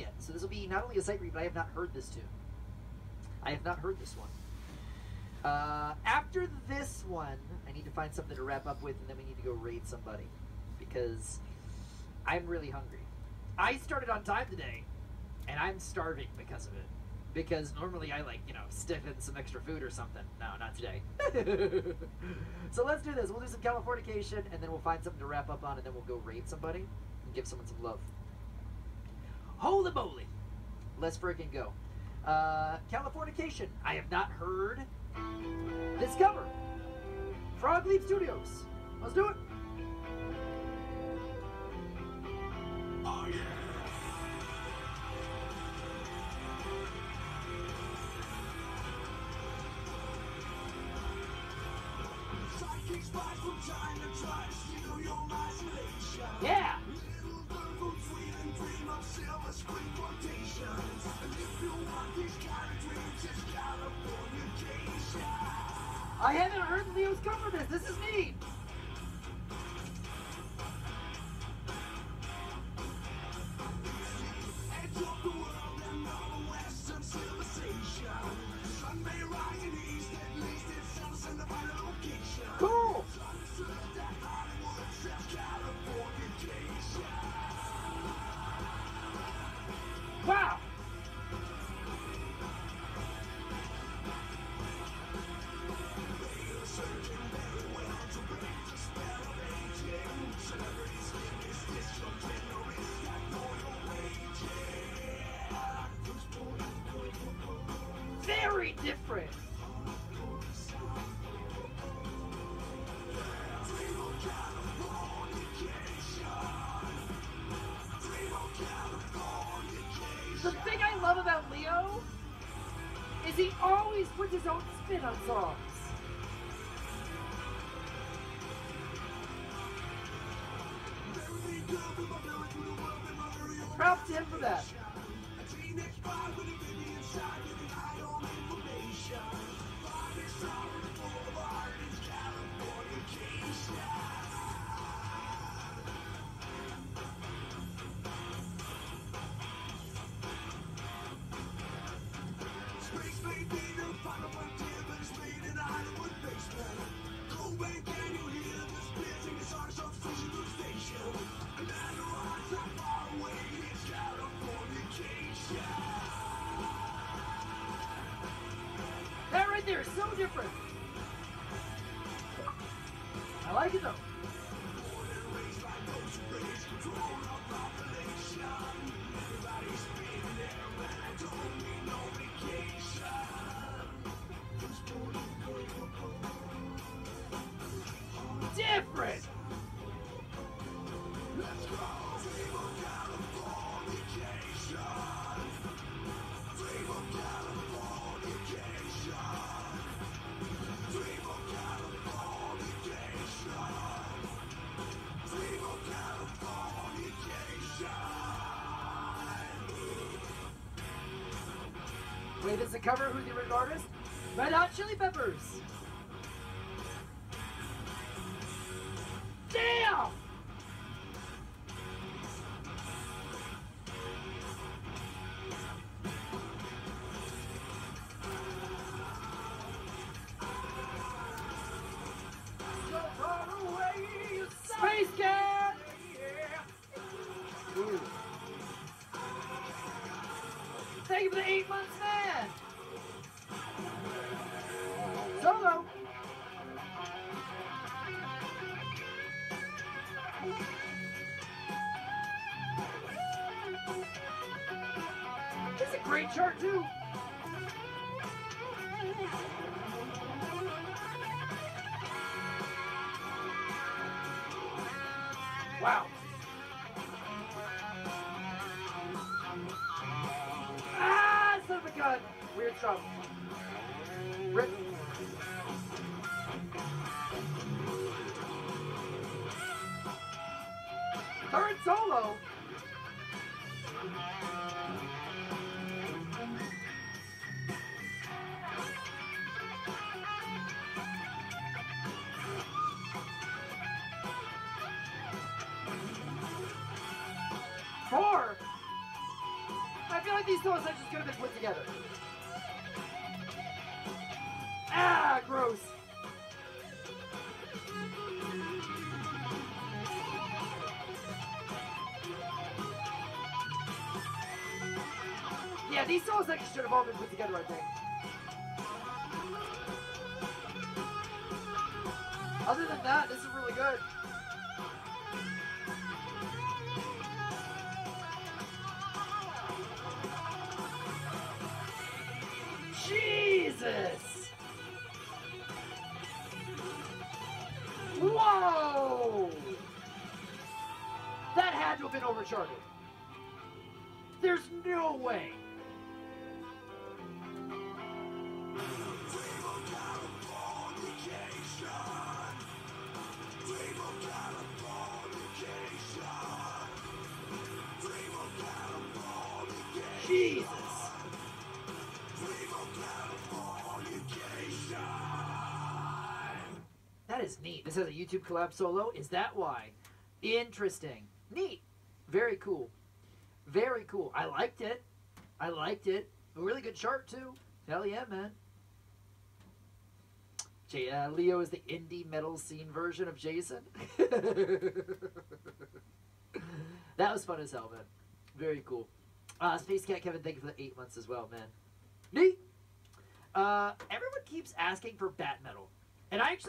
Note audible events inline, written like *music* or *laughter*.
yet. So this will be not only a sight read, but I have not heard this tune. I have not heard this one. Uh, after this one, I need to find something to wrap up with, and then we need to go raid somebody because I'm really hungry. I started on time today, and I'm starving because of it. Because normally I like you know stick in some extra food or something. No, not today. *laughs* so let's do this. We'll do some Californication, and then we'll find something to wrap up on, and then we'll go raid somebody and give someone some love. Holy moly! Let's freaking go. Uh, Californication. I have not heard this cover. Frog Leap Studios. Let's do it. Oh yeah. Psychic spies from China try to steal your imagination. Yeah. Dream of silver screen quotations. And if you want these kind of dreams, it's Californication. I haven't heard Leo's cover this. This is me. Different. The thing I love about Leo is he always puts his own spin on songs. Props to him for that. Different. I like it though. Born and raised Wait, is the cover who's the original artist? Red Hot Chili Peppers. Damn! Space Cat! Ooh. Thank you for the eight months, man! Great chart, too! Wow! Ah, son of a gun! Weird stuff. Rip. Third solo. Four. I feel like these solo sections could have been put together. Ah, gross. Yeah, these solo sections should have all been put together, I think. Other than that, this is really good. Jesus! Whoa! That had to have been overcharted. There's no way. Jesus. That is neat. This has a YouTube collab solo. Is that why? Interesting. Neat. Very cool. Very cool. I liked it. I liked it. A really good chart too. Hell yeah, man. J- uh, Leo is the indie metal scene version of Jason. *laughs* that was fun as hell, man. Very cool. Uh, Space Cat Kevin, thank you for the eight months as well, man. Neat. Uh, everyone keeps asking for Bat Metal, and I actually